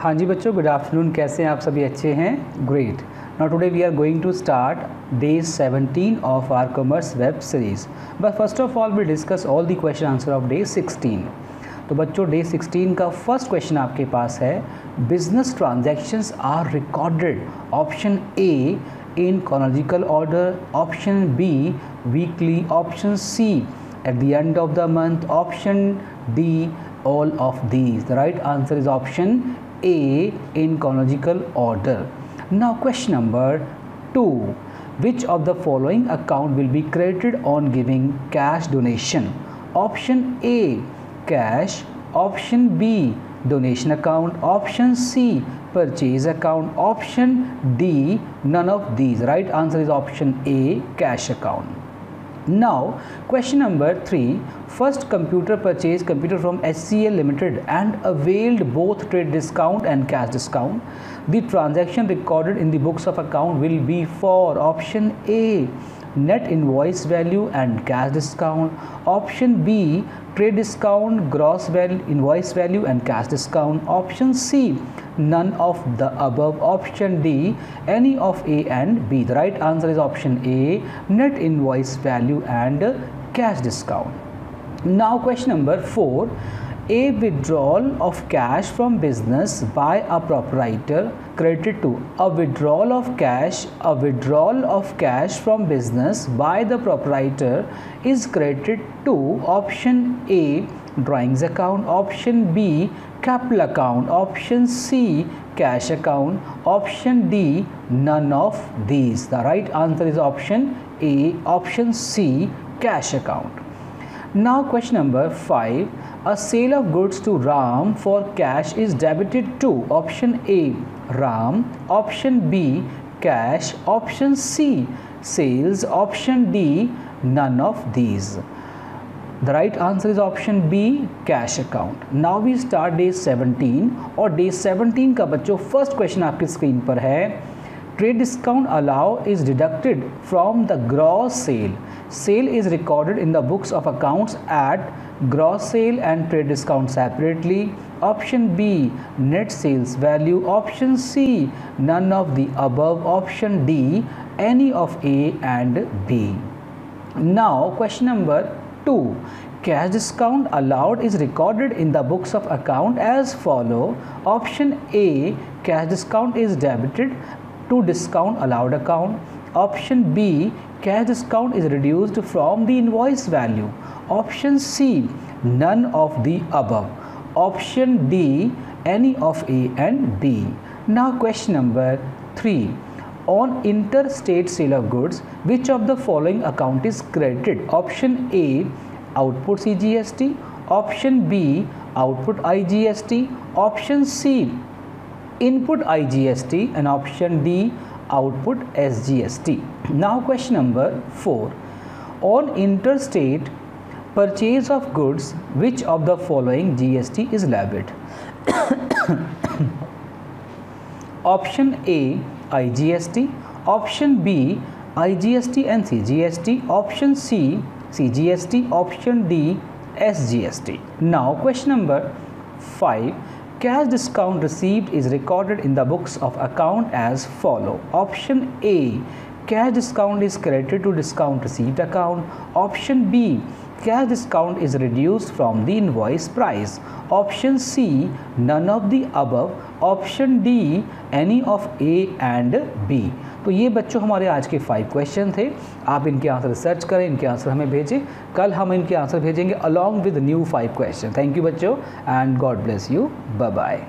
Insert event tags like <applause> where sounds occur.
हाँ जी बच्चों good afternoon कैसे हैं आप सभी? अच्छे हैं? Great now today we are going to start day 17 of our commerce web series but first of all we discuss all the question answer of day 16 तो बच्चों डे 16 का फ़र्स्ट क्वेश्चन आपके पास है business transactions are recorded option A in chronological order option B weekly option C at the end of the month option D all of these. The right answer is option a in chronological order. Now question number 2 which of the following account will be credited on giving cash donation? Option a cash. Option b donation account. Option c purchase account. Option d none of these right? Answer is option a cash account now question number 3 first computer purchased computer from HCL limited and availed both trade discount and cash discount. The transaction recorded in the books of account will be for option A net invoice value and cash discount. Option B trade discount gross value invoice value and cash discount. Option C none of the above. Option D any of A and B. The right answer is option A net invoice value and cash discount. Now question number 4 a withdrawal of cash from business by a proprietor credited to a withdrawal of cash a withdrawal of cash from business by the proprietor is credited to option A drawings account option B capital account option C cash account option D none of these. The right answer is option A option C cash account. Now question number 5 a sale of goods to Ram for cash is debited to option A Ram option B cash option C sales option D none of these the right answer is option B cash account now we start day 17 और day 17 का बच्चों first question आपकी screen पर है trade discount allow is deducted from the gross sale sale is recorded in the books of accounts at gross sale and trade discount separately. Option b net sales value. Option c none of the above. Option d any of a and b. Now question number 2 cash discount allowed is recorded in the books of account as follow. Option a cash discount is debited to discount allowed account option b cash discount is reduced from the invoice value Option C, none of the above. Option D, any of A and B. Now question number 3. On interstate sale of goods, which of the following account is credited? Option A, output CGST. Option B, output IGST. Option C, input IGST. And option D, output SGST. Now question number 4. On interstate Purchase of goods, which of the following GST is levied? <coughs> option A IGST, option B IGST and CGST, option C CGST, option D SGST. Now question number 5 cash discount received is recorded in the books of account as follow option A cash discount is credited to discount received account option B cash discount is reduced from the invoice price. Option C, none of the above. Option D, any of A and B. तो ये बच्चों हमारे आज के five question थे। आप इनके answer search करें, इनके आंसर हमें भेजें। कल हम इनके आंसर भेजेंगे along with new five question thank you बच्चों and God bless you bye